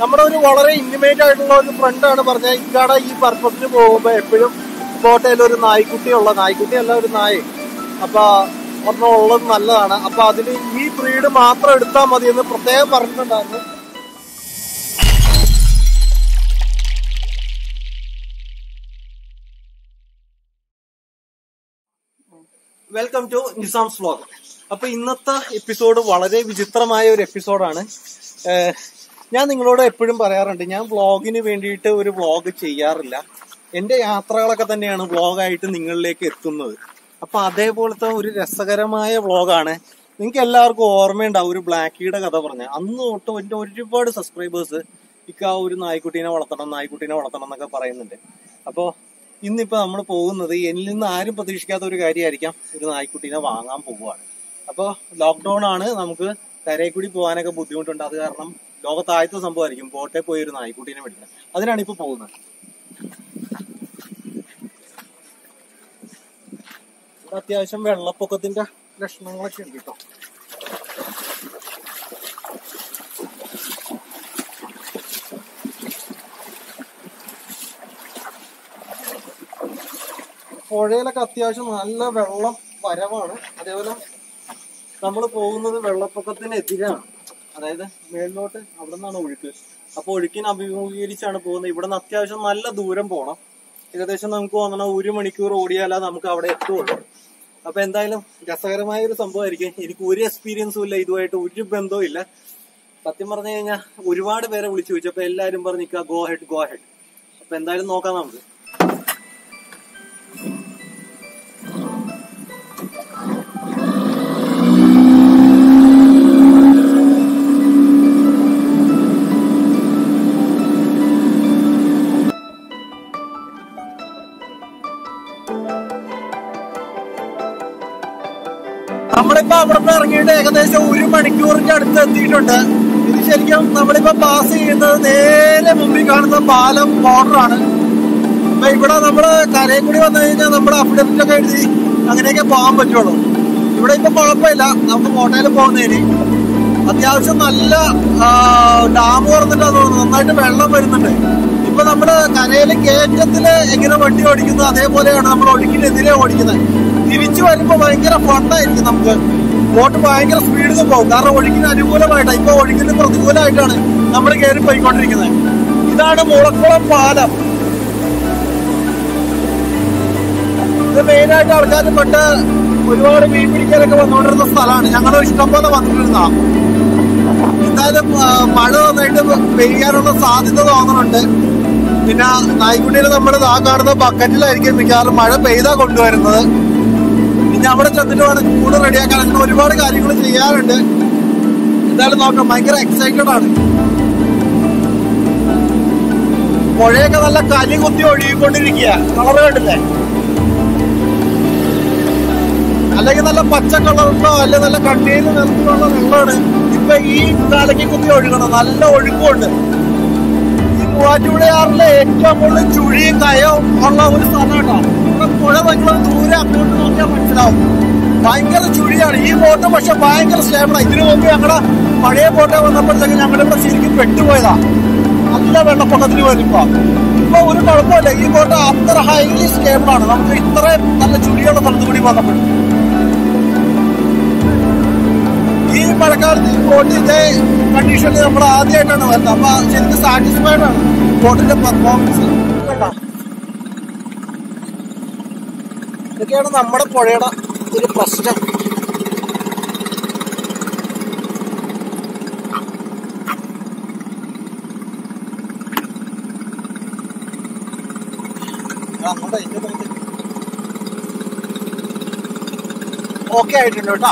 നമ്മുടെ ഒരു വളരെ ഇന്റിമേറ്റ് ആയിട്ടുള്ള ഒരു ഫ്രണ്ടാണ് പറഞ്ഞത്. ഇക്കാട ഈ പർപ്പസിന് പോകുമ്പോ എപ്പോഴും കോട്ടയിൽ ഒരു നായ്ക്കുട്ടിയുള്ള നായ്ക്കുട്ടി അല്ല ഒരു നായ. അപ്പൊ ഒരെണ്ണം ഉള്ളത് നല്ലതാണ്. അപ്പൊ അതിന് ഈ ബ്രീഡ് മാത്രം എടുത്താൽ മതി എന്ന് പ്രത്യേകം പറഞ്ഞിട്ടുണ്ടായിരുന്നു. വെൽക്കം ടു നിസാംസ് വ്ലോഗ് അപ്പൊ ഇന്നത്തെ എപ്പിസോഡ് വളരെ വിചിത്രമായ ഒരു എപ്പിസോഡാണ് ഞാൻ നിങ്ങളോട് എപ്പോഴും പറയാറുണ്ട് ഞാൻ വ്ളോഗിന് വേണ്ടിയിട്ട് ഒരു വ്ളോഗ് ചെയ്യാറില്ല. എന്റെ യാത്രകളൊക്കെ തന്നെയാണ് വ്ളോഗായിട്ട് നിങ്ങളിലേക്ക് എത്തുന്നത്. അപ്പൊ അതേപോലത്തെ ഒരു രസകരമായ വ്ളോഗാണ്. നിങ്ങൾക്ക് എല്ലാവർക്കും ഓർമ്മയുണ്ടാവും ഒരു ബ്ലാക്കിയുടെ കഥ പറഞ്ഞ. അന്ന് തൊട്ട് എന്റെ ഒരുപാട് സബ്സ്ക്രൈബേഴ്സ് ഇക്ക ഒരു നായ്ക്കുട്ടീനെ വളർത്തണം നായ്ക്കുട്ടീനെ വളർത്തണം എന്നൊക്കെ പറയുന്നുണ്ട്. അപ്പോ ഇന്നിപ്പോ നമ്മൾ പോകുന്നത് എന്നിൽ നിന്ന് ആരും പ്രതീക്ഷിക്കാത്ത ഒരു കാര്യമായിരിക്കാം ഒരു നായ്ക്കുട്ടീനെ വാങ്ങാൻ പോവുകയാണ്. അപ്പോൾ ലോക്ക്ഡൗൺ ആണ് നമുക്ക് കരയിൽ കൂടി പോകാനൊക്കെ ബുദ്ധിമുട്ടുണ്ട്. അത് കാരണം ലോകത്തായത്തെ സംഭവമായിരിക്കും. പോട്ടെ പോയി ഒരു നായ്ക്കുട്ടീനെ മേടിക്കുന്നത് അതിനാണ് ഇപ്പൊ പോകുന്നത്. ഇവിടെ അത്യാവശ്യം വെള്ളപ്പൊക്കത്തിന്റെ ലക്ഷണങ്ങളൊക്കെ ഉണ്ട് കേട്ടോ. പുഴയിലൊക്കെ അത്യാവശ്യം നല്ല വെള്ളം വരവാണ്. അതേപോലെ നമ്മൾ പോകുന്നത് വെള്ളപ്പൊക്കത്തിനെതിരാണ്. അതായത് മേളിലോട്ട് അവിടെ നിന്നാണ് ഒഴുക്ക്. അപ്പൊ ഒഴുക്കിനെ അഭിമുഖീകരിച്ചാണ് പോകുന്നത്. ഇവിടെ നിന്ന് അത്യാവശ്യം നല്ല ദൂരം പോകണം ഏകദേശം നമുക്ക് വന്നാൽ ഒരു മണിക്കൂർ ഓടിയാലേ നമുക്ക് അവിടെ എത്തുള്ളൂ. അപ്പൊ എന്തായാലും രസകരമായ ഒരു സംഭവമായിരിക്കും. എനിക്ക് ഒരു എക്സ്പീരിയൻസും ഇല്ല. ഇതുമായിട്ട് ഒരു ബന്ധവും ഇല്ല. സത്യം പറഞ്ഞു കഴിഞ്ഞാൽ ഒരുപാട് പേരെ വിളിച്ചു ചോദിച്ചപ്പോ എല്ലാരും പറഞ്ഞു ഗോ ഹെഡ് ഗോ ഹെഡ് അപ്പൊ എന്തായാലും നോക്കാം നമുക്ക് നമ്മളിപ്പോ അവിടെ നിന്ന് ഇറങ്ങിയിട്ട് ഏകദേശം ഒരു മണിക്കൂറിന്റെ അടുത്ത് എത്തിയിട്ടുണ്ട്. ഇത് ശരിക്കും നമ്മളിപ്പോ പാസ് ചെയ്യുന്നത് നേരെ മുമ്പിൽ കാണുന്ന പാലം ബോർഡറാണ് അപ്പൊ ഇവിടെ നമ്മൾ കരയിൽ കൂടി വന്നു കഴിഞ്ഞാൽ നമ്മുടെ അഫിഡവിറ്റ് ഒക്കെ എഴുതി അങ്ങനെയൊക്കെ പോകാൻ പറ്റുള്ളൂ. ഇവിടെ ഇപ്പൊ കുഴപ്പമില്ല. നമുക്ക് കോട്ടയിൽ പോകുന്നതിന്. അത്യാവശ്യം നല്ല ഡാം തുറന്നിട്ടാന്ന് തോന്നുന്നു. നന്നായിട്ട് വെള്ളം വരുന്നുണ്ട്. ഇപ്പൊ നമ്മൾ കരയിലെ കയറ്റത്തിൽ എങ്ങനെ വണ്ടി ഓടിക്കുന്നു അതേപോലെയാണ് നമ്മൾ ഒഴുക്കിനെതിരെ ഓടിക്കുന്നത്. തിരിച്ചു വരുമ്പോ ഭയങ്കര ഫണ്ടായിരിക്കും നമുക്ക്. ബോട്ട് ഭയങ്കര സ്പീഡിൽ പോകും. കാരണം ഒഴുക്കിന് അനുകൂലമായിട്ടാണ് ഇപ്പൊ ഒഴുക്കിന് പ്രതികൂലമായിട്ടാണ് നമ്മൾ കയറി പോയിക്കൊണ്ടിരിക്കുന്നത്. ഇതാണ് മുളക്കുളം പാലം. ഇത് മെയിനായിട്ട് ആൾക്കാർ പെട്ട് ഒരുപാട് മീൻ പിടിക്കാനൊക്കെ വന്നുകൊണ്ടിരുന്ന സ്ഥലമാണ്. ഞങ്ങൾ ഇഷ്ടം പോലെ വന്നിട്ടിരുന്ന എന്തായാലും മഴ നന്നായിട്ട് പെയ്യാനുള്ള സാധ്യത തോന്നുന്നുണ്ട് പിന്നെ നായ്ക്കുട്ടിയിൽ നമ്മൾ ആ കാണുന്ന ബക്കറ്റിലായിരിക്കും മിക്കവാറും മഴ പെയ്താ കൊണ്ടുവരുന്നത്. പിന്നെ അവിടെ ചെന്നിട്ട് വേണം കൂട് റെഡിയാക്കാൻ. അങ്ങനെ ഒരുപാട് കാര്യങ്ങൾ ചെയ്യാറുണ്ട് എന്തായാലും നോക്കാം. ഭയങ്കര എക്സൈറ്റഡ് ആണ്. പുഴയൊക്കെ നല്ല കലി കുത്തി ഒഴുകിക്കൊണ്ടിരിക്കുക കളറ് കണ്ടില്ലേ? അല്ലെങ്കിൽ നല്ല പച്ച കളറുണ്ടോ അല്ലെ നല്ല കണ്ണീര് നിറത്തിലുള്ള വെള്ളമാണ്. ഇപ്പൊ ഈ കാലയ്ക്ക് കുത്തി ഒഴുകണം. നല്ല ഒഴുക്കുണ്ട് ഈ മൂവാറ്റുപുഴയാറിലെ ഏറ്റവും കൂടുതൽ ചുഴിയും കയവും ഉള്ള ഒരു സ്ഥലം കേട്ടോ. പുഴ നിങ്ങൾ ദൂരെ അങ്ങോട്ട് നോക്കിയാൽ മനസ്സിലാവും. ഭയങ്കര ചുഴിയാണ്. ഈ ബോട്ട് പക്ഷെ ഭയങ്കര സ്ലേബാണ് ഇതിനു മുമ്പ് ഞങ്ങളുടെ പഴയ ബോട്ട് വന്നപ്പോഴത്തേക്ക് ഞങ്ങളുടെ ഇവിടെ ശരിക്കും പെട്ടുപോയതാ. നല്ല വെള്ളപ്പൊക്കത്തിന് വരുമ്പോ ഇപ്പൊ ഒരു കുഴപ്പമില്ല. ഈ ബോട്ട് അത്ര ഹൈലി ആണ്. നമുക്ക് ഇത്രയും നല്ല ചുഴിയുള്ള സ്ഥലത്ത് കൂടി വന്നപ്പോഴും ഈ മഴക്കാലത്ത് ഈ ബോട്ട് ഇതേ കണ്ടീഷനിൽ നമ്മൾ ആദ്യമായിട്ടാണ് വരുന്നത്. അപ്പൊ ശരിക്കും സാറ്റിസ്ഫൈഡ് ആണ് ബോട്ടിന്റെ പെർഫോമൻസ് ഇതൊക്കെയാണ് നമ്മുടെ പുഴയുടെ ഒരു പ്രശ്നം. ഓക്കെ ആയിട്ടുണ്ട് കേട്ടോ.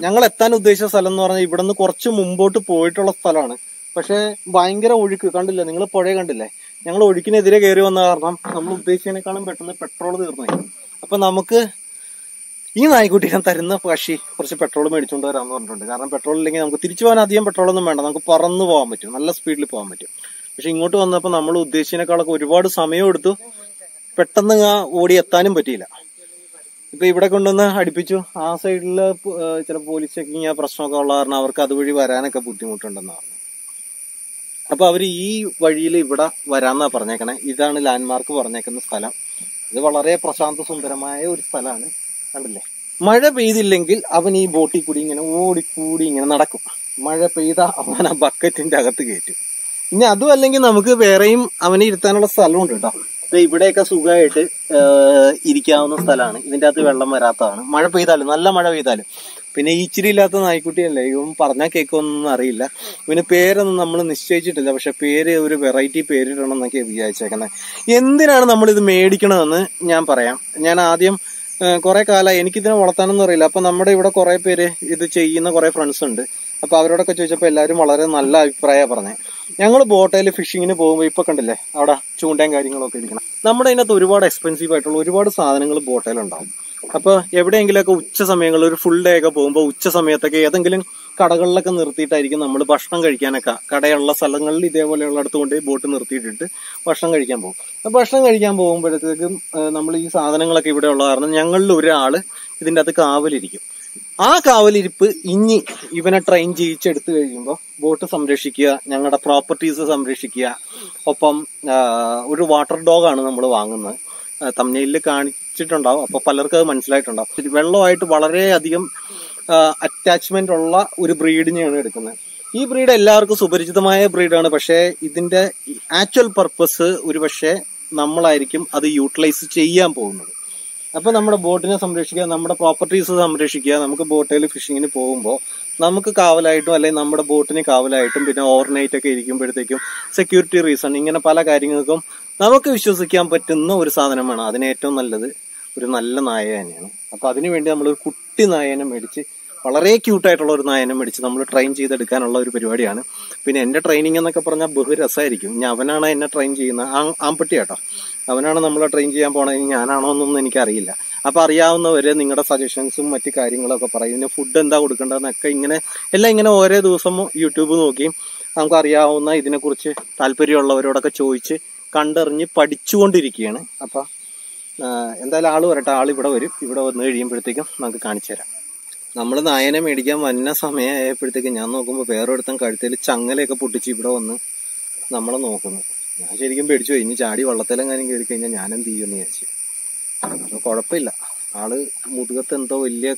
ഞങ്ങൾ എത്താൻ ഉദ്ദേശിച്ച സ്ഥലം എന്ന് പറഞ്ഞാൽ ഇവിടെ നിന്ന് കുറച്ച് മുമ്പോട്ട് പോയിട്ടുള്ള സ്ഥലമാണ്. പക്ഷെ ഭയങ്കര ഒഴുക്ക്. കണ്ടില്ല? നിങ്ങൾ പുഴ കണ്ടില്ലേ? ഞങ്ങൾ ഒഴുക്കിനെതിരെ കയറി വന്ന കാരണം നമ്മൾ ഉദ്ദേശിച്ചതിനേക്കാളും പെട്ടെന്ന് പെട്രോൾ തീർന്നു. അപ്പൊ നമുക്ക് ഈ നായ്ക്കുട്ടിനെ തരുന്ന പക്ഷി കുറച്ച് പെട്രോൾ മേടിച്ചുകൊണ്ട് വരാമെന്ന് പറഞ്ഞിട്ടുണ്ട്. കാരണം പെട്രോൾ ഇല്ലെങ്കിൽ നമുക്ക് തിരിച്ചു പോകാൻ അധികം പെട്രോളൊന്നും വേണ്ട. നമുക്ക് പറന്ന് പോകാൻ പറ്റും. നല്ല സ്പീഡിൽ പോകാൻ പറ്റും. പക്ഷെ ഇങ്ങോട്ട് വന്നപ്പോൾ നമ്മൾ ഉദ്ദേശിച്ചതിനേക്കാളൊക്കെ ഒരുപാട് സമയം എടുത്തു. പെട്ടെന്ന് ഓടി എത്താനും പറ്റിയില്ല. ഇപ്പൊ ഇവിടെ കൊണ്ടുവന്ന് അടുപ്പിച്ചു. ആ സൈഡിൽ ചില പോലീസ് ചെക്കിങ് പ്രശ്നമൊക്കെ ഉള്ള കാരണം അവർക്ക് അതുവഴി വരാനൊക്കെ ബുദ്ധിമുട്ടുണ്ടെന്ന് പറഞ്ഞു. അപ്പൊ അവർ ഈ വഴിയിൽ ഇവിടെ വരാന്നാ പറഞ്ഞേക്കണേ. ഇതാണ് ലാൻഡ്മാർക്ക് പറഞ്ഞേക്കുന്ന സ്ഥലം. ഇത് വളരെ പ്രശാന്ത സുന്ദരമായ ഒരു സ്ഥലമാണ്. കണ്ടില്ലേ? മഴ പെയ്തില്ലെങ്കിൽ അവൻ ഈ ബോട്ടിൽ കൂടി ഇങ്ങനെ ഓടിക്കൂടി ഇങ്ങനെ നടക്കും. മഴ പെയ്ത അവൻ ആ ബക്കറ്റിന്റെ അകത്ത് കയറ്റും. ഇനി അതും അല്ലെങ്കിൽ നമുക്ക് വേറെയും അവനെ ഇരുത്താനുള്ള സ്ഥലമുണ്ട് കേട്ടോ. ഇവിടെയൊക്കെ സുഖമായിട്ട് ഇരിക്കാവുന്ന സ്ഥലമാണ്. ഇതിന്റെ അകത്ത് വെള്ളം വരാത്തതാണ്. മഴ പെയ്താലും നല്ല മഴ പെയ്താലും. പിന്നെ ഈ ഇച്ചിരി ഇല്ലാത്ത നായ്ക്കുട്ടിയല്ലേ? ഇവൻ പറഞ്ഞാൽ കേൾക്കുമെന്നൊന്നും അറിയില്ല. ഇവന് പേരൊന്നും നമ്മൾ നിശ്ചയിച്ചിട്ടില്ല. പക്ഷെ പേര് ഒരു വെറൈറ്റി പേരിടണം എന്നൊക്കെ വിചാരിച്ചേക്കുന്നത് എന്തിനാണ് നമ്മൾ ഇത് മേടിക്കണമെന്ന് ഞാൻ പറയാം. ഞാൻ ആദ്യം കുറെ കാലമായി എനിക്കിതിനെ വളർത്താനൊന്നും അറിയില്ല. അപ്പൊ നമ്മുടെ ഇവിടെ കുറെ പേര് ഇത് ചെയ്യുന്ന കുറെ ഫ്രണ്ട്സ് ഉണ്ട്. അപ്പൊ അവരോടൊക്കെ ചോദിച്ചപ്പോൾ എല്ലാവരും വളരെ നല്ല അഭിപ്രായമാണ് പറഞ്ഞത് ഞങ്ങൾ ബോട്ടയിൽ ഫിഷിങ്ങിന് പോകുമ്പോൾ ഇപ്പൊ കണ്ടില്ലേ? അവിടെ ചൂണ്ടയും കാര്യങ്ങളൊക്കെ ഇരിക്കണം. നമ്മുടെ അതിനകത്ത് ഒരുപാട് എക്സ്പെൻസീവ് ആയിട്ടുള്ള ഒരുപാട് സാധനങ്ങൾ ബോട്ടയിലുണ്ടാവും അപ്പൊ എവിടെയെങ്കിലുമൊക്കെ ഉച്ച സമയങ്ങളിൽ ഒരു ഫുൾ ഡേ ഒക്കെ പോകുമ്പോൾ ഉച്ച സമയത്തൊക്കെ ഏതെങ്കിലും കടകളിലൊക്കെ നിർത്തിയിട്ടായിരിക്കും നമ്മൾ ഭക്ഷണം കഴിക്കാനൊക്കെ. കടയുള്ള സ്ഥലങ്ങളിൽ ഇതേപോലെയുള്ള അടുത്ത് കൊണ്ടുപോയി ബോട്ട് നിർത്തിയിട്ടിട്ട് ഭക്ഷണം കഴിക്കാൻ പോകും. അപ്പൊ ഭക്ഷണം കഴിക്കാൻ പോകുമ്പോഴത്തേക്കും നമ്മൾ ഈ സാധനങ്ങളൊക്കെ ഇവിടെ ഉള്ള കാരണം ഞങ്ങളിൽ ഒരാൾ ഇതിന്റെ അകത്ത് കാവലിരിക്കും. ആ കാവലിരിപ്പ് ഇനി ഇവനെ ട്രെയിൻ ചെയ്യിച്ചെടുത്തു കഴിയുമ്പോൾ ബോട്ട് സംരക്ഷിക്കുക ഞങ്ങളുടെ പ്രോപ്പർട്ടീസ് സംരക്ഷിക്കുക. ഒപ്പം ഒരു വാട്ടർ ഡോഗാണ് നമ്മൾ വാങ്ങുന്നത്. തമ്നയിൽ കാണിച്ചിട്ടുണ്ടാവും അപ്പൊ പലർക്കും അത് മനസ്സിലായിട്ടുണ്ടാവും വെള്ളമായിട്ട് വളരെയധികം അറ്റാച്ച്മെന്റ് ഉള്ള ഒരു ബ്രീഡിനെയാണ് എടുക്കുന്നത്. ഈ ബ്രീഡ് എല്ലാവർക്കും സുപരിചിതമായ ബ്രീഡാണ്. പക്ഷേ ഇതിന്റെ ആക്ച്വൽ പർപ്പസ് ഒരു പക്ഷേ നമ്മളായിരിക്കും അത് യൂട്ടിലൈസ് ചെയ്യാൻ പോകുന്നത്. അപ്പൊ നമ്മുടെ ബോട്ടിനെ സംരക്ഷിക്കുക നമ്മുടെ പ്രോപ്പർട്ടീസ് സംരക്ഷിക്കുക നമുക്ക് ബോട്ടിൽ ഫിഷിങ്ങിന് പോകുമ്പോൾ നമുക്ക് കാവലായിട്ടും അല്ലെങ്കിൽ നമ്മുടെ ബോട്ടിന് കാവലായിട്ടും പിന്നെ ഓവർനൈറ്റ് ഒക്കെ ഇരിക്കുമ്പോഴത്തേക്കും സെക്യൂരിറ്റി റീസൺ ഇങ്ങനെ പല കാര്യങ്ങൾക്കും നമുക്ക് വിശ്വസിക്കാൻ പറ്റുന്ന ഒരു സാധനമാണ് അതിന് ഏറ്റവും നല്ലത് ഒരു നല്ല നായ തന്നെയാണ്. അപ്പൊ അതിനുവേണ്ടി നമ്മൾ ഒരു കുട്ടി നായനെ മേടിച്ച് വളരെ ക്യൂട്ടായിട്ടുള്ള ഒരു നായനെ മേടിച്ച് നമ്മൾ ട്രെയിൻ ചെയ്തെടുക്കാനുള്ള ഒരു പരിപാടിയാണ്. പിന്നെ എന്റെ ട്രെയിനിങ് എന്നൊക്കെ പറഞ്ഞാൽ ബഹു രസമായിരിക്കും ഇനി അവനാണ് എന്നെ ട്രെയിൻ ചെയ്യുന്ന ആ- ആമ്പട്ടി അവനാണ് നമ്മളെ ട്രെയിൻ ചെയ്യാൻ പോണത്. ഞാനാണോ എന്നൊന്നും എനിക്കറിയില്ല. അപ്പൊ അറിയാവുന്നവര് നിങ്ങളുടെ സജഷൻസും മറ്റു കാര്യങ്ങളൊക്കെ പറയും. പിന്നെ ഫുഡ് എന്താ കൊടുക്കേണ്ടതെന്നൊക്കെ ഇങ്ങനെ എല്ലാം ഇങ്ങനെ ഓരോ ദിവസം യൂട്യൂബ് നോക്കി നമുക്ക് അറിയാവുന്ന ഇതിനെക്കുറിച്ച് താല്പര്യമുള്ളവരോടൊക്കെ ചോദിച്ച് കണ്ടറിഞ്ഞ് പഠിച്ചുകൊണ്ടിരിക്കുകയാണ്. അപ്പൊ എന്തായാലും ആൾ വരട്ടെ. ആൾ ഇവിടെ വരും. ഇവിടെ വന്നു കഴിയുമ്പോഴത്തേക്കും നമുക്ക് കാണിച്ചു തരാം. നമ്മൾ നായനെ മേടിക്കാൻ വന്ന സമയമായപ്പോഴത്തേക്കും ഞാൻ നോക്കുമ്പോൾ വേറൊരിടത്തും കഴുത്തിൽ ചങ്ങലയൊക്കെ പൊട്ടിച്ച് ഇവിടെ വന്ന് നമ്മളെ നോക്കുന്നു. ഞാൻ ശരിക്കും പേടിച്ചു പോയി. ഇനി ചാടി വള്ളത്തിലും കാര്യം കയറി കഴിഞ്ഞാൽ ഞാൻ എന്ത് ചെയ്യുമെന്ന് വിചാരിച്ചു. അപ്പോൾ കുഴപ്പമില്ല ആൾ മുതുകത്ത് എന്തോ വലിയ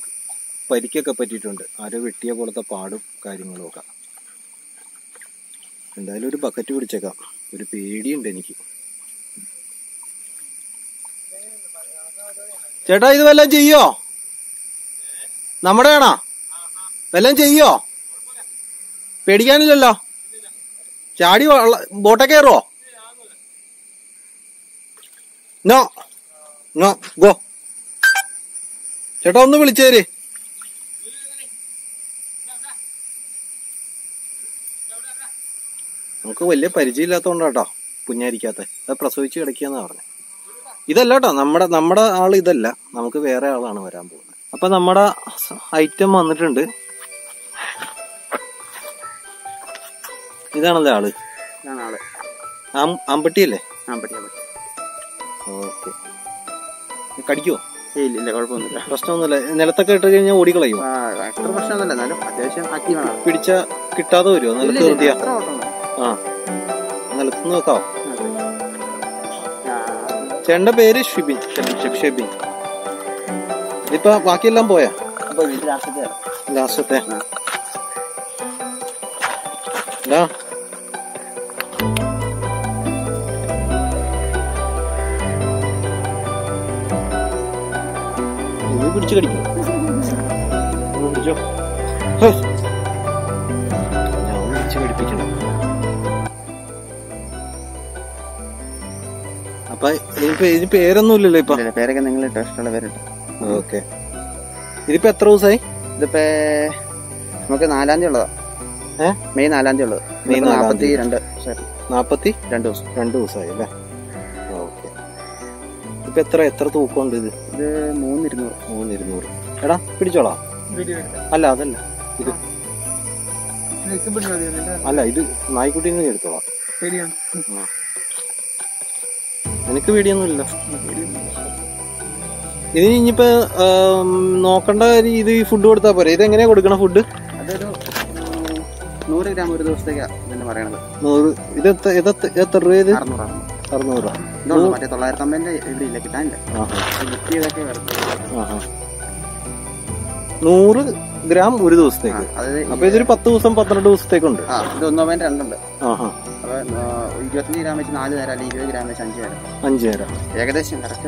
പരിക്കൊക്കെ പറ്റിയിട്ടുണ്ട്. ആരോ വെട്ടിയ പോലത്തെ പാടും കാര്യങ്ങളും ഒക്കെ. എന്തായാലും ഒരു ബക്കറ്റ് പിടിച്ചേക്കാം. ഒരു പേടിയുണ്ട് എനിക്ക്. ചേട്ടാ ഇത് വല്ലതും ചെയ്യോ? നമ്മുടെ ആണോ? വല്ലതും ചെയ്യോ? പേടിക്കാനില്ലല്ലോ? ചാടി ബോട്ടെ കയറുവോ? No no go. ചേട്ടാ ഒന്ന് വിളിച്ചേര് നമുക്ക് വലിയ പരിചയമില്ലാത്തോണ്ടാട്ടോ കുഞ്ഞായിരിക്കാത്ത. അത് പ്രസവിച്ച് കിടക്കിയെന്നാ പറഞ്ഞു. ഇതല്ല കേട്ടോ നമ്മുടെ നമ്മുടെ ആൾ ഇതല്ല. നമുക്ക് വേറെ ആളാണ് വരാൻ പോകുന്നത്. അപ്പൊ നമ്മുടെ ഐറ്റം വന്നിട്ടുണ്ട്. ഇതാണല്ലേ ആൾ? ഓക്കെ. കടിക്കുവോ? ഏയ് ഇല്ല ഇല്ല കുഴപ്പമൊന്നുമില്ല. പ്രശ്നമൊന്നുമില്ല. നിലത്തൊക്കെ ഇട്ട് കഴിഞ്ഞാൽ ഓടിക്കളയോ അത്ര പ്രശ്നമൊന്നുമില്ല. എന്നാലും അത്യാവശ്യം ആക്റ്റീവാണ് ആൾ. പിടിച്ച കിട്ടാതെ വരുമോ നിലത്ത് നിർത്തിയാ? ആ. നിലത്തുനിന്ന് നോക്കാവോ? ചേട്ടന്റെ പേര് ഷിബിൻ. ഷിബിൻ ഇപ്പൊ ഇതിപ്പോ ബാക്കിയെല്ലാം പോയാ? ലാസ്റ്റത്തെ. പിടിച്ച് കടിക്കും. പിടിച്ചോ. ഞാൻ പിടിച്ച് കടിപ്പിക്കണം. അപ്പൊ ഇതിന് പേരൊന്നും ഇല്ലല്ലോ ഇപ്പൊ? പേരൊക്കെ നിങ്ങൾ ഇട്ടോ ഇഷ്ടമുള്ള പേരിട്ടോ ഓക്കെ. ഇതിപ്പോ എത്ര ദിവസമായി ഇതിപ്പോ നമുക്ക് നാലാം തീയതി ഉള്ളതാ. ഏ? മെയ് നാലാം തീയതി ഉള്ളത്. മെയ് നാപ്പത്തി രണ്ട് നാപ്പത്തി? രണ്ട് ദിവസം. രണ്ട് ദിവസമായി അല്ലേ? ഓക്കെ. ഇപ്പൊ എത്ര എത്ര തൂക്കമുണ്ട് ഇത്? ഇത് മൂന്നിരുന്നൂറ്. മൂന്നിരുന്നൂറ്. എടാ പിടിച്ചോളാം. അല്ല അതല്ല. ഇത് അല്ല? ഇത് നായ്ക്കുട്ടീന്ന് എടുത്തോളാം. ആ. എനിക്ക് പേടിയൊന്നുമില്ല. ഇതിന് ഇനിയിപ്പോ നോക്കണ്ട ഇത് ഈ ഫുഡ് കൊടുത്താൽ പോരെ. ഇത് എങ്ങനെയാ കൊടുക്കണ ഫുഡ് അതൊരു നൂറ് ഗ്രാം ഒരു ദിവസത്തേക്കാ ഇതിന്റെ പറയണത്. നൂറ് ഇത് എത്ര ഇത് എത്ര- രൂപ ഇത്? അറുന്നൂറ് രൂപ മറ്റേ തൊള്ളായിരത്തി അമ്പതിന്റെ ഇവിടെ ഇല്ല കിട്ടാനില്ല? ബുക്ക് ചെയ്തൊക്കെ നൂറ് ഗ്രാം ഒരു ദിവസത്തേക്ക്. അപ്പൊ ഇതൊരു പത്ത് ദിവസം പന്ത്രണ്ട് ദിവസത്തേക്കുണ്ട്. ആ ഇത് ഒന്നോ പോയിന്റ് രണ്ടുണ്ട്. ആഹാ. അപ്പൊ ആ, ഇരുപത്തഞ്ച് ഗ്രാം വെച്ച് നാല് തരാം. അല്ലെങ്കിൽ ഇരുപത് ഗ്രാം വെച്ച് അഞ്ച് തരാം. അഞ്ച് തരാം. ഏകദേശം കറക്റ്റ്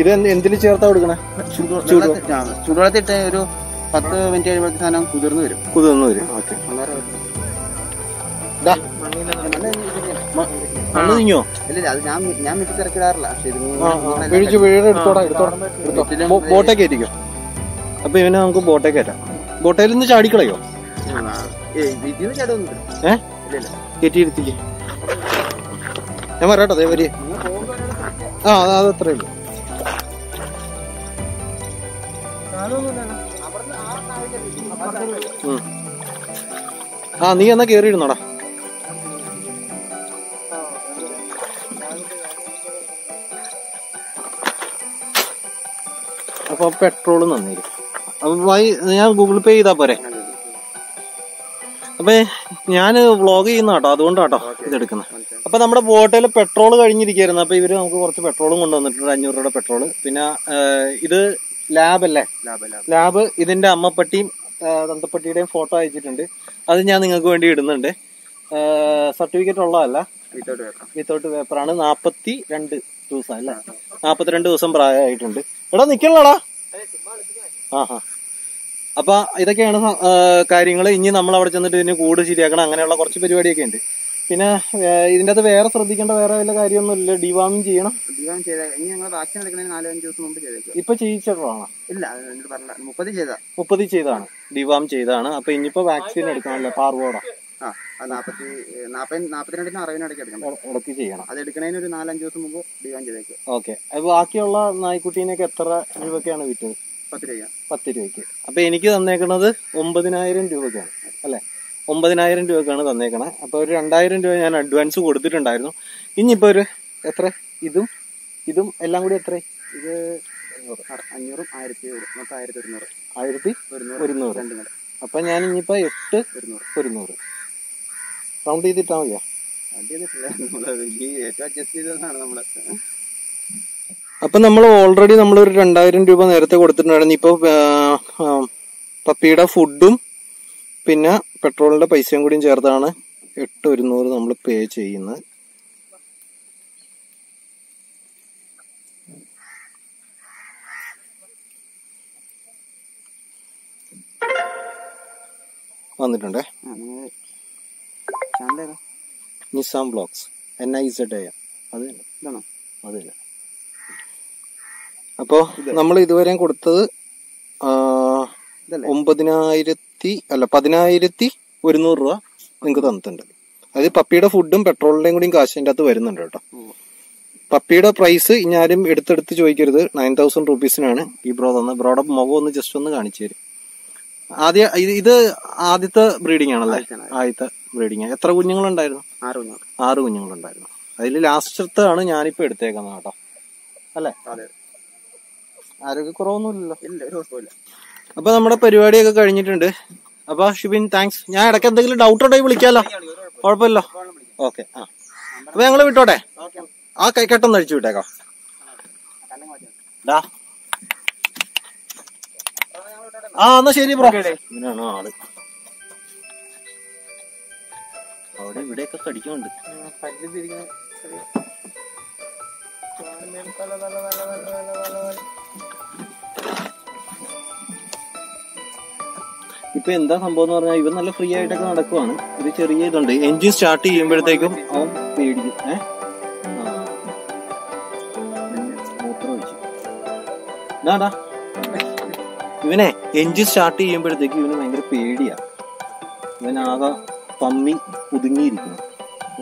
ഇത് എന്ത് എന്തിൽ ചേർത്താ കൊടുക്കണേ? ചൂടുവെള്ളത്തിട്ട് ഒരു പത്ത് മിനിറ്റ് കഴിയുമ്പോഴത്തെ സാധനം കുതിർന്നു വരും. കുതിർന്നു വരും. ഓക്കെ. അന്നേരം അത് മണ്ണ് തിങ്ങോ ഇല്ല അത് ഞാൻ ഞാൻ മിറ്റി തിരക്കിടാറില്ല പക്ഷെ ഇത് ആ ആ. പിഴിച്ച് പിഴയുടെ എടുത്തോടാ എടുത്തോടാ. എടുത്തോ. കയറ്റിക്കോ. അപ്പൊ ഇവനെ നമുക്ക് ബോട്ടേ കയറ്റാം. ബോട്ടയിൽ നിന്ന് ചാടിക്കളയോ ഏ? ഇരുത്തിക്ക് ഞാൻ പറയട്ടോ അതേ വരി. ആ അത് അത് അത്രേ ഉള്ളൂ. ആ നീ എന്നാ കേറിയിരുന്നോടാ? അപ്പൊ പെട്രോൾ നന്നിരും അപ്പൊ ഞാൻ ഗൂഗിൾ പേ ചെയ്താ പോരെ? അപ്പൊ ഞാൻ വ്ളോഗ് ചെയ്യുന്ന കേട്ടോ അതുകൊണ്ടാട്ടോ ഇതെടുക്കുന്നത്. അപ്പൊ നമ്മുടെ ബോട്ടിൽ പെട്രോൾ കഴിഞ്ഞിരിക്കുകയായിരുന്നു. അപ്പൊ ഇവർ നമുക്ക് കുറച്ച് പെട്രോളും കൊണ്ടുവന്നിട്ടുണ്ട്. അഞ്ഞൂറ് രൂപയുടെ പെട്രോൾ പിന്നെ ഇത് ലാബ് അല്ലേ? ലാബ് ഇതിന്റെ അമ്മപ്പട്ടിയും തന്തപ്പട്ടിയുടെയും ഫോട്ടോ അയച്ചിട്ടുണ്ട്. അത് ഞാൻ നിങ്ങൾക്ക് വേണ്ടി ഇടുന്നുണ്ട്. സർട്ടിഫിക്കറ്റ് ഉള്ളതല്ല. വിത്തൗട്ട് പേപ്പർ ആണ് പേപ്പറാണ് നാപ്പത്തി രണ്ട് ദിവസം അല്ലേ? നാപ്പത്തിരണ്ട് ദിവസം പ്രായമായിട്ടുണ്ട്. എടാ നിക്കണല്ലോടാ. ആ ഹാ അപ്പൊ ഇതൊക്കെയാണ് കാര്യങ്ങൾ ഇനി നമ്മൾ അവിടെ ചെന്നിട്ട് ഇതിന് കൂട് ശരിയാക്കണം. അങ്ങനെയുള്ള കുറച്ച് പരിപാടിയൊക്കെ ഉണ്ട്. പിന്നെ ഇതിന്റെ അത് വേറെ ശ്രദ്ധിക്കേണ്ട വേറെ വല്ല കാര്യമൊന്നുമില്ല. ഡിവാമിങ് ചെയ്യണം. ഡിവാം ചെയ്ത ഇനി ഞങ്ങൾ വാക്സിൻ എടുക്കുന്നതിന് നാലോ അഞ്ച് ദിവസം മുമ്പ് ചെയ്തേക്കും. ഇപ്പൊ ചെയ്യിച്ചിട്ടുള്ളതാണ്? ഇല്ല പറഞ്ഞ മുപ്പത് ചെയ്താ മുപ്പത് ചെയ്താണ് ഡിവാം ചെയ്താണ് അപ്പൊ ഇനിയിപ്പോ വാക്സിൻ എടുക്കണമല്ലോ പാർവോടാ ആ നാപ്പത്തി നാപ്പത് നാപ്പത്തിരണ്ടിനും അറുപതിനും ഇടയ്ക്ക് എടുക്കണം. ഇടയ്ക്ക് ചെയ്യണം. അത് എടുക്കുന്നതിന് ഒരു നാലഞ്ച് ദിവസം മുമ്പ് ഡിവാം ചെയ്തേക്കുക ഓക്കെ. ബാക്കിയുള്ള നായ്ക്കുട്ടീനൊക്കെ എത്ര രൂപയ്ക്കാണ് വിറ്റത്? പത്ത് രൂപ രൂപയ്ക്ക്. അപ്പൊ എനിക്ക് തന്നേക്കണത് ഒമ്പതിനായിരം രൂപയ്ക്കാണ് അല്ലെ? ഒമ്പതിനായിരം രൂപക്കാണ് തന്നേക്കണേ. അപ്പൊ ഒരു രണ്ടായിരം രൂപ ഞാൻ അഡ്വാൻസ് കൊടുത്തിട്ടുണ്ടായിരുന്നു. ഇനിയിപ്പോ ഒരു എത്ര? ഇതും ഇതും എല്ലാം കൂടി എത്ര ഇത് അഞ്ഞൂറും. ആയിരത്തി മൊത്തം ആയിരത്തി ഒരുന്നൂറ്. ആയിരത്തി ഒരുന്നൂറ് അപ്പൊ ഞാൻ ഇനിയിപ്പോ എട്ട് ഒരുന്നൂറ്. റൗണ്ട് ചെയ്തിട്ടാ മതിയോ? അത് ചെയ്തിട്ടില്ല. നമ്മൾ ഈ ഏറ്റവും അഡ്ജസ്റ്റ് ചെയ്തതാണ് നമ്മൾ. അപ്പൊ നമ്മൾ ഓൾറെഡി നമ്മൾ ഒരു രണ്ടായിരം രൂപ നേരത്തെ കൊടുത്തിട്ടുണ്ടായിരുന്നു. ഇപ്പൊ ആ, ആ, പപ്പിയുടെ ഫുഡും പിന്നെ പെട്രോളിന്റെ പൈസയും കൂടിയും ചേർത്താണ് എട്ട് ഒരുന്നൂറ് നമ്മൾ പേ ചെയ്യുന്നത്. വന്നിട്ടുണ്ടേ? Nizam blogs N I Z അതെ അതെ തന്നെ അപ്പോ നമ്മൾ ഇതുവരെ കൊടുത്തത് ഒമ്പതിനായിരത്തി അല്ല പതിനായിരത്തി ഒരുന്നൂറ് രൂപ നിങ്ങൾക്ക് തന്നിട്ടുണ്ട്. അത് പപ്പിയുടെ ഫുഡും പെട്രോളിന്റെയും കൂടിയും കാശ് അകത്ത് വരുന്നുണ്ട് കേട്ടോ. പപ്പിയുടെ പ്രൈസ് ഞാനും എടുത്തെടുത്ത് ചോദിക്കരുത്. നയൻ തൗസൻഡ് റുപ്പീസിനാണ് ഈ ബ്രോ തന്നത് ബ്രോയുടെ മുഖം ഒന്ന് ജസ്റ്റ് ഒന്ന് കാണിച്ചു തരും. ആദ്യ ഇത് ആദ്യത്തെ ബ്രീഡിംഗ് ആണല്ലേ? ആദ്യത്തെ ബ്രീഡിംഗ് എത്ര കുഞ്ഞുങ്ങളുണ്ടായിരുന്നു? ആറ് കുഞ്ഞുങ്ങൾ. ആറ് കുഞ്ഞുങ്ങളുണ്ടായിരുന്നു. അതിൽ ലാസ്റ്റത്തെ ആണ് ഞാനിപ്പോ എടുത്തേക്കുന്നത് കേട്ടോ. അല്ലേ? ആരോഗ്യക്കുറവൊന്നുമില്ലല്ലോ ഇല്ല ഒരു കുഴപ്പമില്ല. അപ്പൊ നമ്മുടെ പരിപാടിയൊക്കെ കഴിഞ്ഞിട്ടുണ്ട്. അപ്പൊ ഷിബിൻ താങ്ക്സ് ഞാൻ ഇടയ്ക്ക് എന്തെങ്കിലും ഡൗട്ട് ഉണ്ടെങ്കിൽ വിളിക്കാലോ. കുഴപ്പമില്ലോ ഓക്കെ ആ. അപ്പൊ ഞങ്ങൾ വിട്ടോട്ടെ? ആ കൈക്കെട്ടൊന്ന് അഴിച്ചു വിട്ടേക്കോ. ഡാ ആ എന്നാ ശരി ബ്രോ. ഇങ്ങനെയാണോ ആൾ? അവിടെ ഇവിടെയൊക്കെ കടിക്കുന്നുണ്ട്. ഇപ്പൊ എന്താ സംഭവം എന്ന് പറഞ്ഞാൽ ഇവൻ നല്ല ഫ്രീ ആയിട്ടൊക്കെ നടക്കുവാണ്. ഇത് ചെറിയ ഇതുണ്ട്. എൻജിൻ സ്റ്റാർട്ട് ചെയ്യുമ്പോഴത്തേക്കും അവൻ പേടിക്കും. ഏ? ആ. മൂത്രം ഒഴിച്ചു. ദാ, ദാ. ഇവനെ എൻജിൻ സ്റ്റാർട്ട് ചെയ്യുമ്പോഴത്തേക്ക് ഇവന് ഭയങ്കര പേടിയാ. ഇവനാകെ പമ്മി ഒതുങ്ങിയിരിക്കുന്നു.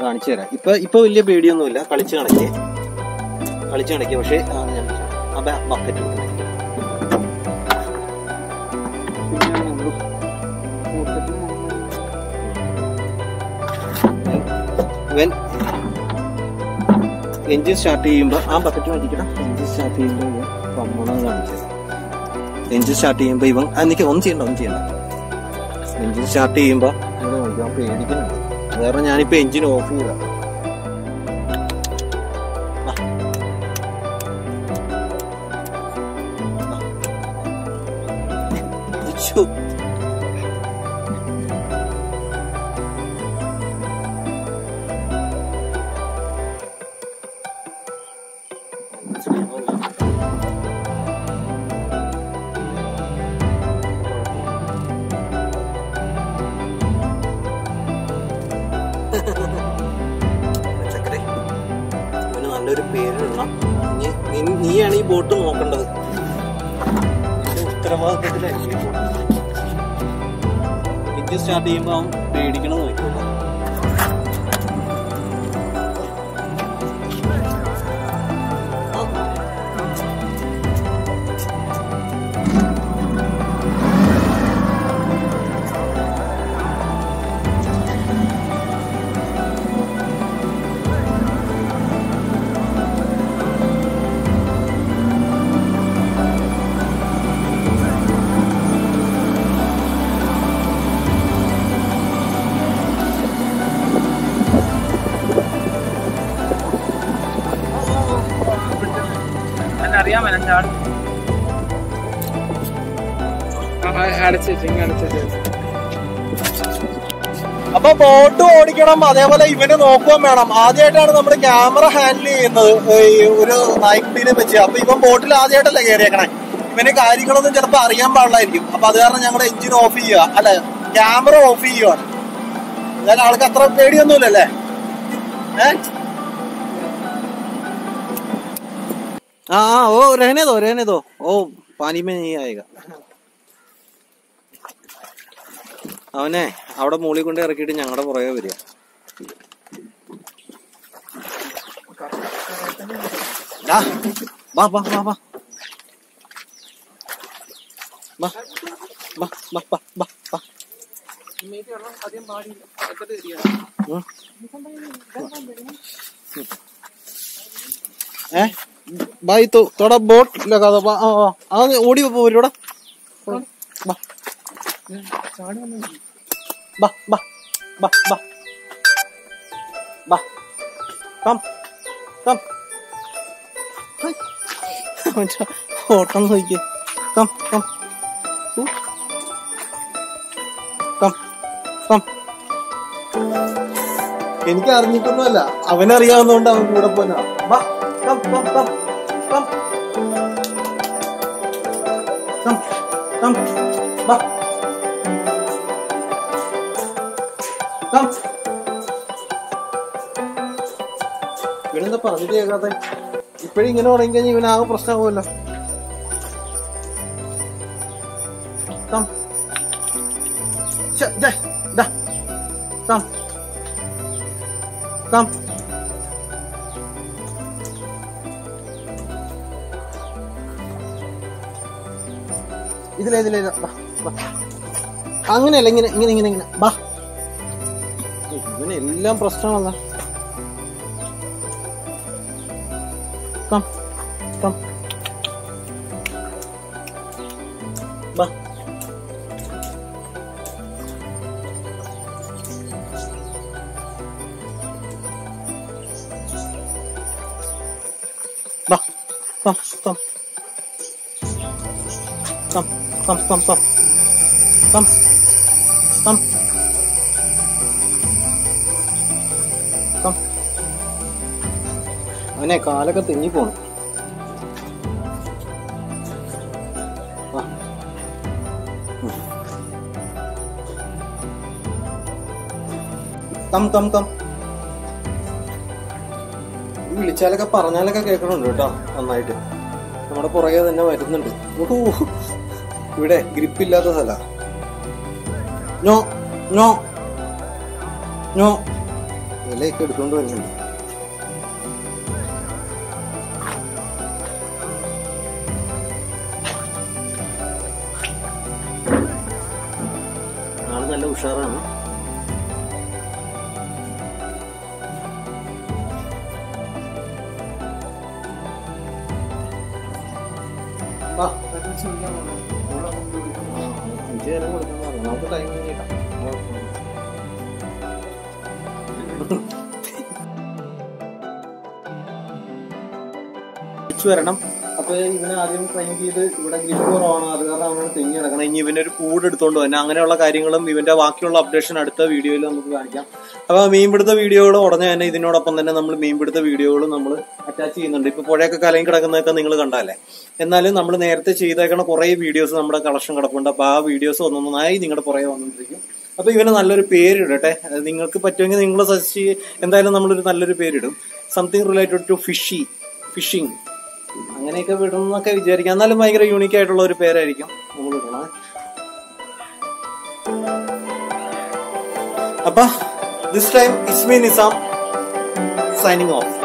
കാണിച്ചു തരാം. ഇപ്പൊ ഇപ്പൊ വലിയ പേടിയൊന്നുമില്ല. കളിച്ച് കണക്കേ കളിച്ച് കണക്കേ പക്ഷേ ആ, ബക്കറ്റ് പിന്നെയാണ് ഇവൻ എഞ്ചിൻ സ്റ്റാർട്ട് ചെയ്യുമ്പോൾ ആ ബക്കറ്റ് മാറ്റിക്കണം എഞ്ചിൻ സ്റ്റാർട്ട് ചെയ്യുമ്പോൾ ഇവൻ പമ്മണം കാണിച്ചത് എഞ്ചിൻ സ്റ്റാർട്ട് ചെയ്യുമ്പോൾ ഇവൻ ആ, നിക്ക് ഒന്നും ചെയ്യണ്ട ഒന്നും ചെയ്യണ്ട എഞ്ചിൻ സ്റ്റാർട്ട് ചെയ്യുമ്പോൾ ഇവിടെ നോക്കി അവൻ പേടിക്കുന്നുണ്ട് അത് കാരണം ഞാനിപ്പോ എഞ്ചിൻ ഓഫ് ചെയ്താ നീയാണ് ഈ ബോട്ട് നോക്കേണ്ടത്. ഉത്തരവാദിത്തത്തിലായിരിക്കും. ഇത് സ്റ്റാർട്ട് ചെയ്യുമ്പോൾ അവൻ പേടിക്കണം അപ്പൊ ബോട്ട് ഓടിക്കണം അതേപോലെ ഇവന് നോക്കുകയും വേണം ആദ്യമായിട്ടാണ് നമ്മൾ ക്യാമറ ഹാൻഡിൽ ചെയ്യുന്നത് ഈ ഒരു നായ്ക്കുട്ടീനെ വെച്ച് അപ്പൊ ഇവൻ ബോട്ടിൽ ആദ്യമായിട്ടല്ലേ കയറിയേക്കണേ ഇവന് കാര്യങ്ങളൊന്നും ചിലപ്പോ അറിയാൻ പാടില്ലായിരിക്കും അപ്പൊ അത് കാരണം ഞങ്ങൾ എഞ്ചിൻ ഓഫ് ചെയ്യുക അല്ല ക്യാമറ ഓഫ് ചെയ്യുവാണ് എന്നാൽ ആൾക്ക് അത്ര പേടിയൊന്നുമില്ലല്ലേ ഏ ആ ആ, ഓ रहने दो रहने दो ओ पानी में नहीं आएगा അവനെ അവിടെ മൂളി കൊണ്ട് ഇറക്കിയിട്ട് ഞങ്ങളുടെ പുറകെ വരിക. വാ വാ വാ വാ. വാ വാ വാ വാ വാ ബായി തൊട ബോട്ട് ലഗാ വാ ആ ഓടി പോരൂടാ. വാ വാ ബാ ബാ ബാ. ബാ. കം കം ഓട്ടം കം കം കം കം എനിക്ക് അറിഞ്ഞിട്ടൊന്നുമല്ല അവനറിയാവുന്നതുകൊണ്ട് അവൻ കൂടെ പോനാ ബാ come come come come come come വാ പറഞ്ഞിട്ട് കേൾക്കാത്ത ഇപ്പഴും ഇങ്ങനെ തുടങ്ങി കഴിഞ്ഞാൽ ഇവനാകെ പ്രശ്നമാകുമല്ലോ ഇതിലെ ഇതിലെ. അങ്ങനെയല്ല ഇങ്ങനെ ഇങ്ങനെ ഇങ്ങനെ ഇങ്ങനെ. ബാ ഇവനെല്ലാം പ്രശ്നമല്ല Come, come, come. Come. Come. Come. അവനെ കാലൊക്കെ തിങ്ങി പോണു കം കം കം വിളിച്ചാലൊക്കെ പറഞ്ഞാലൊക്കെ കേൾക്കണുണ്ട് കേട്ടോ നന്നായിട്ട് നമ്മുടെ പുറകെ തന്നെ വരുന്നുണ്ട് ഓഹോ ഇവിടെ ഗ്രിപ്പില്ലാത്ത സ്ഥല നോ നോ നോ വിലയൊക്കെ എടുത്തോണ്ട് വരുന്നുണ്ട്. നല്ല ഉഷാറാണ്. നേരം കൊടുക്കുന്ന നമുക്ക് ടൈം തിരിച്ചു വരണം. അപ്പൊ ഇവനെ ആദ്യം ട്രെയിൻ ചെയ്ത് ഇവിടെ ഗ്രിപ്പ് ആണ് അത് കാരണം അവനോട് തെങ്ങി നടക്കണം. ഇനി ഇവന്റെ ഒരു കൂട് എടുത്തോണ്ട് തന്നെ അങ്ങനെയുള്ള കാര്യങ്ങളും ഇവന്റെ ബാക്കിയുള്ള അപ്ഡേഷൻ അടുത്ത വീഡിയോയിൽ നമുക്ക് കാണിക്കാം. അപ്പൊ മീൻപിടുത്ത വീഡിയോകൾ ഉടനെ തന്നെ ഇതിനോടൊപ്പം തന്നെ നമ്മൾ മീൻപിടുത്ത വീഡിയോകളും നമ്മൾ അറ്റാച്ച് ചെയ്യുന്നുണ്ട്. ഇപ്പൊ പുഴയൊക്കെ കലയും കിടക്കുന്നതൊക്കെ നിങ്ങൾ കണ്ടാലേ. എന്നാലും നമ്മൾ നേരത്തെ ചെയ്തേക്കണ കുറെ വീഡിയോസ് നമ്മുടെ കളക്ഷൻ കിടപ്പുണ്ട്. അപ്പൊ ആ വീഡിയോസ് ഒന്നൊന്നായി നിങ്ങളുടെ പുറകെ വന്നുകൊണ്ടിരിക്കും അപ്പൊ ഇവന് നല്ലൊരു പേരിടട്ടെ. നിങ്ങൾക്ക് പറ്റുമെങ്കിൽ നിങ്ങൾ സജസ്റ്റ് ചെയ്യ എന്തായാലും നമ്മളൊരു നല്ലൊരു പേരിടും. Something related to fishy fishing അങ്ങനെയൊക്കെ വിടണമെന്നൊക്കെ വിചാരിക്കാം. എന്നാലും ഭയങ്കര യൂണിക് ആയിട്ടുള്ള ഒരു പേരായിരിക്കും നമ്മൾ ഇടണേ അപ്പൊ this time is me Nizam signing off Thank